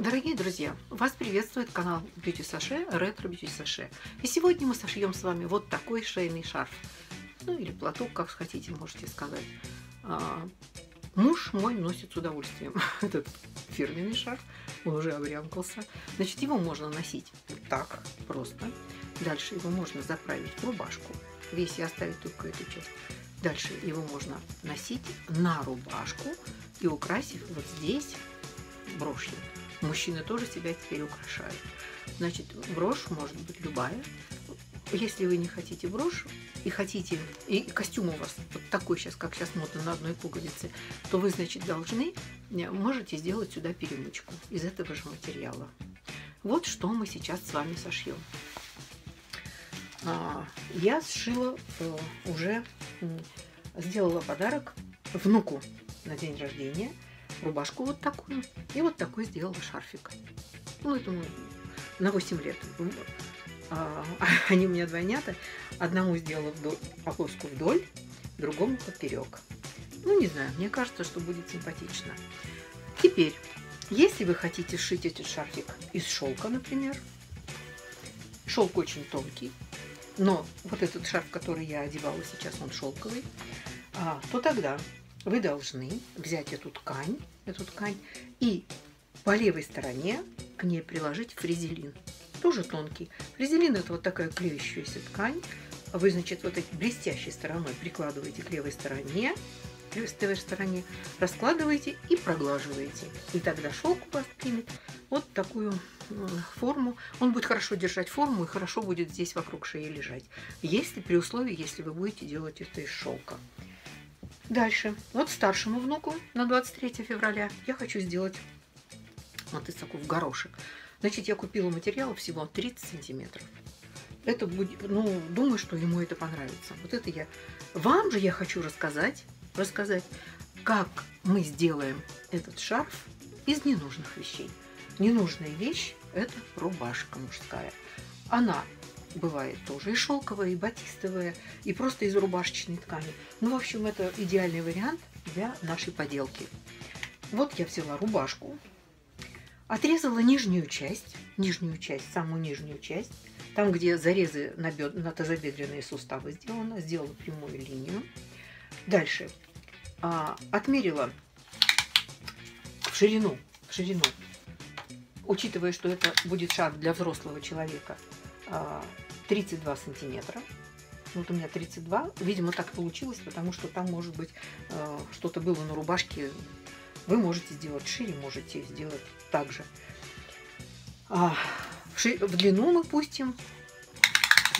Дорогие друзья, вас приветствует канал Beauty Саше, Ретро Beauty Саше. И сегодня мы сошьем с вами вот такой шейный шарф. Ну или платок, как хотите, можете сказать. А, муж мой носит с удовольствием этот фирменный шарф. Он уже обрямкался. Значит, его можно носить так, просто. Дальше его можно заправить в рубашку. Весь и оставить только эту часть. Дальше его можно носить на рубашку и украсив вот здесь брошью. Мужчины тоже себя теперь украшают. Значит, брошь может быть любая. Если вы не хотите брошь и хотите, и костюм у вас вот такой сейчас, как сейчас модно на одной пуговице, то вы, значит, должны, э, можете сделать сюда перемычку из этого же материала. Вот что мы сейчас с вами сошьем. А, я сшила э, уже, сделала подарок внуку на день рождения – рубашку вот такую и вот такой сделала шарфик. Ну, это на 8 лет. А, они у меня двойнята. Одному сделала вдоль, полоску вдоль, другому поперек. Ну, не знаю, мне кажется, что будет симпатично. Теперь, если вы хотите сшить этот шарфик из шелка, например, шелк очень тонкий, но вот этот шарф, который я одевала сейчас, он шелковый, а, то тогда вы должны взять эту ткань, эту ткань и по левой стороне к ней приложить фрезелин. Тоже тонкий. Фрезелин это вот такая клеющаяся ткань. Вы, значит, вот этой блестящей стороной прикладываете к левой стороне, к левой стороне, раскладываете и проглаживаете. И тогда шелк у вас примет вот такую форму. Он будет хорошо держать форму и хорошо будет здесь вокруг шеи лежать. Если при условии, если вы будете делать это из шелка. Дальше. Вот старшему внуку на 23 февраля я хочу сделать вот из такой в горошек. Значит, я купила материал всего 30 сантиметров. Это будет, ну, думаю, что ему это понравится. Вот это я. Вам же я хочу рассказать, рассказать, как мы сделаем этот шарф из ненужных вещей. Ненужная вещь – это рубашка мужская. Она бывает тоже и шелковая, и батистовая, и просто из рубашечной ткани. Ну, в общем, это идеальный вариант для нашей поделки. Вот я взяла рубашку, отрезала нижнюю часть, нижнюю часть, самую нижнюю часть, там, где зарезы на, бед... на тазобедренные суставы сделаны, сделала прямую линию. Дальше а, отмерила в ширину, в ширину, учитывая, что это будет шаг для взрослого человека – 32 а, сантиметра. Вот у меня 32. Видимо, так получилось, потому что там, может быть, а, что-то было на рубашке. Вы можете сделать шире, можете сделать так же. А, в длину мы пустим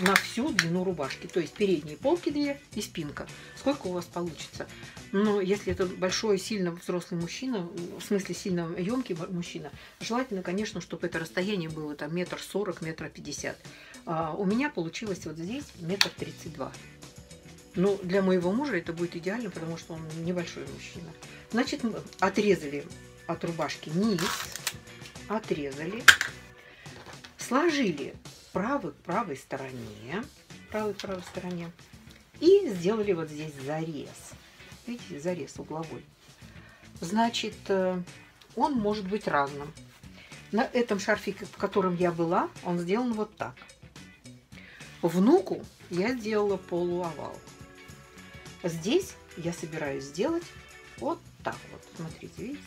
на всю длину рубашки. То есть передние полки две и спинка. Сколько у вас получится? Но если это большой, сильно взрослый мужчина, в смысле сильно емкий мужчина, желательно, конечно, чтобы это расстояние было там метр сорок, метр пятьдесят. А у меня получилось вот здесь метр тридцать два. Но для моего мужа это будет идеально, потому что он небольшой мужчина. Значит, мы отрезали от рубашки низ, отрезали, сложили правой правой стороне, правой правой стороне и сделали вот здесь зарез. Видите, зарез угловой. Значит, э, он может быть разным. На этом шарфике, в котором я была, он сделан вот так. Внуку я сделала полуовал. Здесь я собираюсь сделать вот так вот. Смотрите, видите?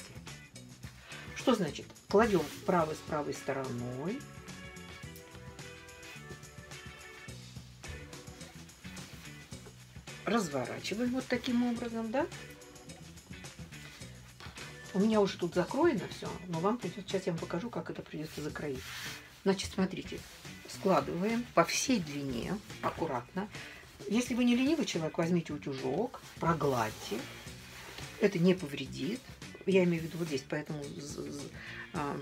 Что значит? Кладем правой с правой стороной разворачиваем вот таким образом, да? У меня уже тут закроено все, но вам придется, сейчас я вам покажу, как это придется закроить. Значит, смотрите, складываем по всей длине, аккуратно. Если вы не ленивый человек, возьмите утюжок, прогладьте. Это не повредит. Я имею в виду вот здесь, поэтому а,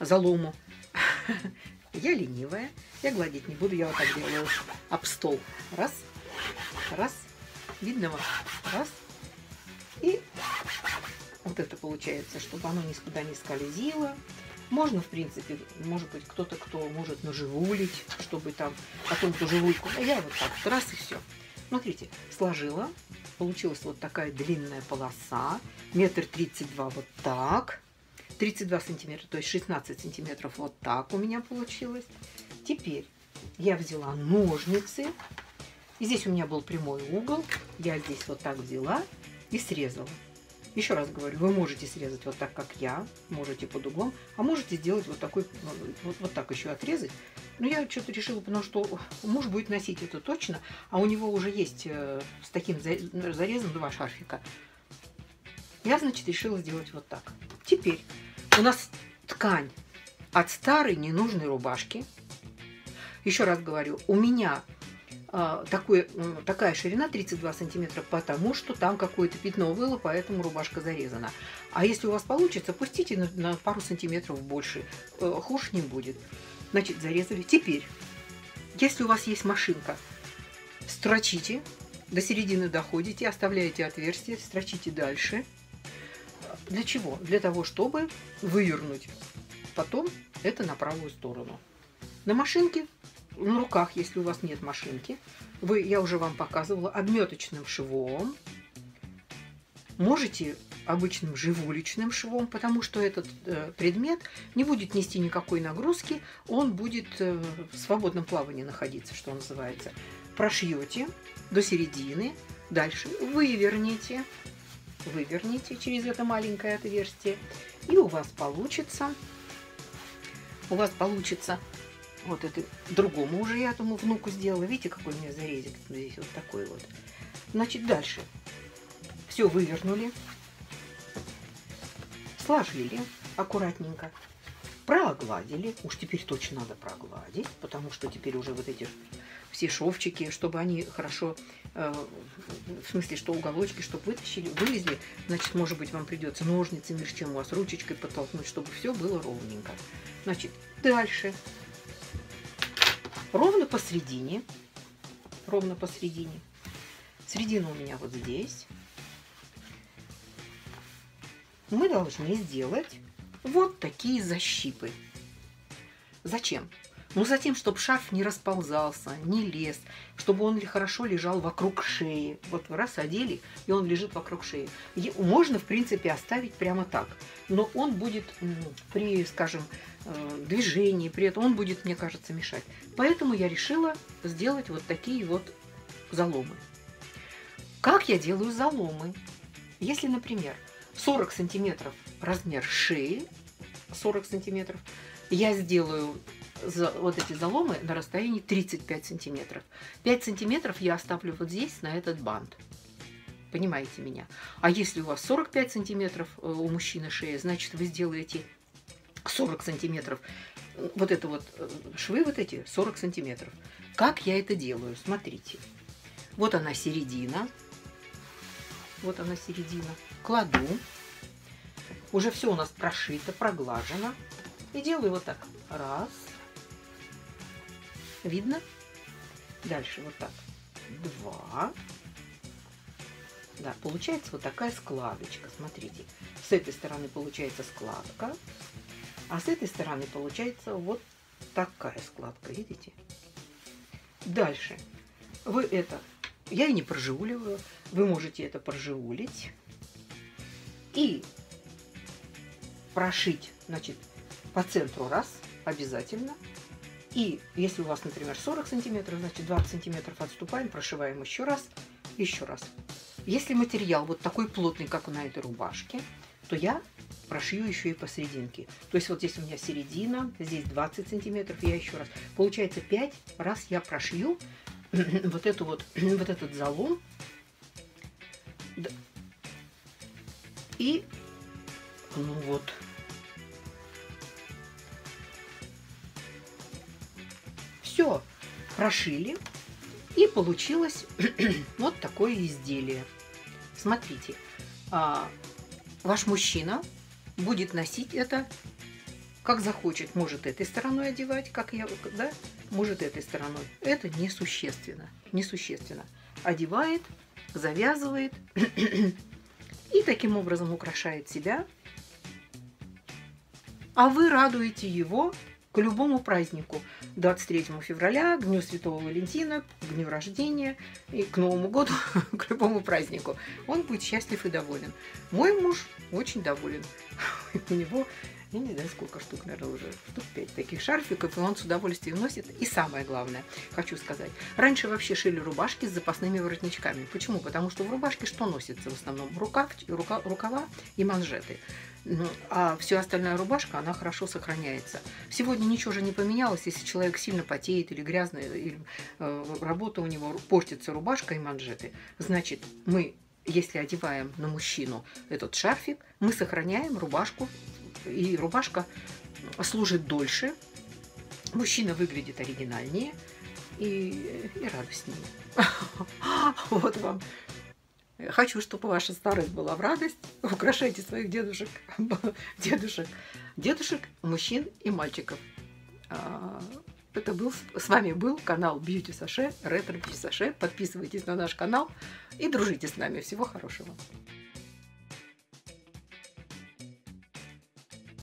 залому. Я ленивая, я гладить не буду, я вот так делаю об стол. Раз, раз, Видно вам? Раз. И вот это получается, чтобы оно никуда не скользило. Можно, в принципе, может быть, кто-то, кто может наживулить, чтобы там потом ту живульку. А я вот так раз и все. Смотрите, сложила. Получилась вот такая длинная полоса. Метр тридцать два вот так. 32 сантиметра, то есть 16 сантиметров. Вот так у меня получилось. Теперь я взяла ножницы. И здесь у меня был прямой угол. Я здесь вот так взяла и срезала. Еще раз говорю, вы можете срезать вот так, как я, можете под углом, а можете сделать вот такой, вот, вот так еще отрезать. Но я что-то решила, потому что муж будет носить это точно, а у него уже есть э, с таким зарезом два шарфика. Я, значит, решила сделать вот так. Теперь у нас ткань от старой ненужной рубашки. Еще раз говорю, у меня такой, такая ширина 32 сантиметра, потому что там какое-то пятно было, поэтому рубашка зарезана. А если у вас получится, пустите на, на пару сантиметров больше, э, хуже не будет. Значит, зарезали. Теперь, если у вас есть машинка, строчите, до середины доходите, оставляете отверстие, строчите дальше. Для чего? Для того, чтобы вывернуть потом это на правую сторону. На машинке на руках, если у вас нет машинки, вы, я уже вам показывала, обметочным швом. Можете обычным живуличным швом, потому что этот э, предмет не будет нести никакой нагрузки, он будет э, в свободном плавании находиться, что называется. Прошьете до середины, дальше выверните, выверните через это маленькое отверстие, и у вас получится, у вас получится вот это другому уже я этому внуку сделала. Видите, какой у меня зарезик здесь вот такой вот. Значит, дальше. Все вывернули. Сложили аккуратненько. Прогладили. Уж теперь точно надо прогладить, потому что теперь уже вот эти все шовчики, чтобы они хорошо, э, в смысле, что уголочки, чтобы вытащили, вылезли, значит, может быть, вам придется ножницами, чем у вас ручечкой подтолкнуть, чтобы все было ровненько. Значит, дальше ровно посередине, ровно посередине. Середина у меня вот здесь. Мы должны сделать вот такие защипы. Зачем? Ну, затем, чтобы шарф не расползался, не лез, чтобы он хорошо лежал вокруг шеи. Вот раз одели, и он лежит вокруг шеи. Можно, в принципе, оставить прямо так. Но он будет при, скажем, э, движении, при этом он будет, мне кажется, мешать. Поэтому я решила сделать вот такие вот заломы. Как я делаю заломы? Если, например, 40 сантиметров размер шеи, 40 сантиметров, я сделаю вот эти заломы на расстоянии 35 сантиметров. 5 сантиметров я оставлю вот здесь, на этот бант. Понимаете меня? А если у вас 45 сантиметров э, у мужчины шея, значит, вы сделаете 40 сантиметров. Вот это вот э, швы вот эти 40 сантиметров. Как я это делаю? Смотрите. Вот она середина. Вот она середина. Кладу. Уже все у нас прошито, проглажено. И делаю вот так. Раз, Видно? Дальше вот так. Два. Да, получается вот такая складочка. Смотрите, с этой стороны получается складка, а с этой стороны получается вот такая складка. Видите? Дальше. Вы это... Я и не проживуливаю. Вы можете это проживулить. И прошить, значит, по центру раз обязательно. И если у вас, например, 40 сантиметров, значит 20 сантиметров отступаем, прошиваем еще раз, еще раз. Если материал вот такой плотный, как на этой рубашке, то я прошью еще и посерединке. То есть вот здесь у меня середина, здесь 20 сантиметров, я еще раз. Получается 5 раз я прошью вот, эту вот, вот этот залом. И ну вот, Все прошили, и получилось вот такое изделие. Смотрите, а, ваш мужчина будет носить это как захочет. Может этой стороной одевать, как я, да, может этой стороной. Это несущественно, несущественно. Одевает, завязывает и таким образом украшает себя. А вы радуете его к любому празднику. 23 февраля, к Дню Святого Валентина, к дню рождения и к Новому году, к любому празднику. Он будет счастлив и доволен. Мой муж очень доволен. У него я не знаю, сколько штук, наверное, уже штук пять таких шарфиков, и он с удовольствием носит. И самое главное, хочу сказать, раньше вообще шили рубашки с запасными воротничками. Почему? Потому что в рубашке что носится в основном? Рукав, рука, рукава и манжеты. Ну, а все остальная рубашка, она хорошо сохраняется. Сегодня ничего же не поменялось, если человек сильно потеет или грязный, или э, работа у него портится рубашка и манжеты. Значит, мы если одеваем на мужчину этот шарфик, мы сохраняем рубашку и рубашка служит дольше, мужчина выглядит оригинальнее и, и радостнее. Вот вам. Хочу, чтобы ваша старость была в радость. Украшайте своих дедушек, дедушек, дедушек, мужчин и мальчиков. А, это был, с вами был канал Beauty Саше, Ретро Beauty Саше. Подписывайтесь на наш канал и дружите с нами. Всего хорошего.